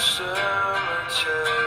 什么天